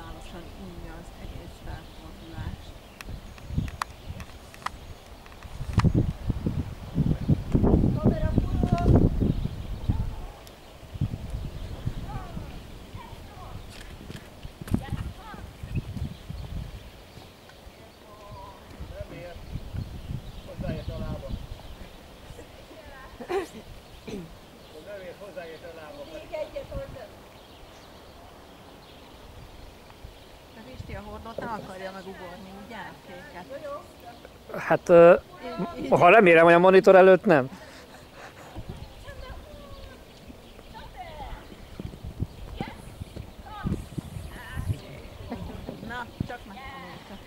halálosan unja az egész felfordulást. hozzáért a lába. Pisti a hordót nem akarja megugorni, ugye? Kéket. Hát, uh, ha remélem, hogy a monitor előtt nem. Na, csak megtanultak.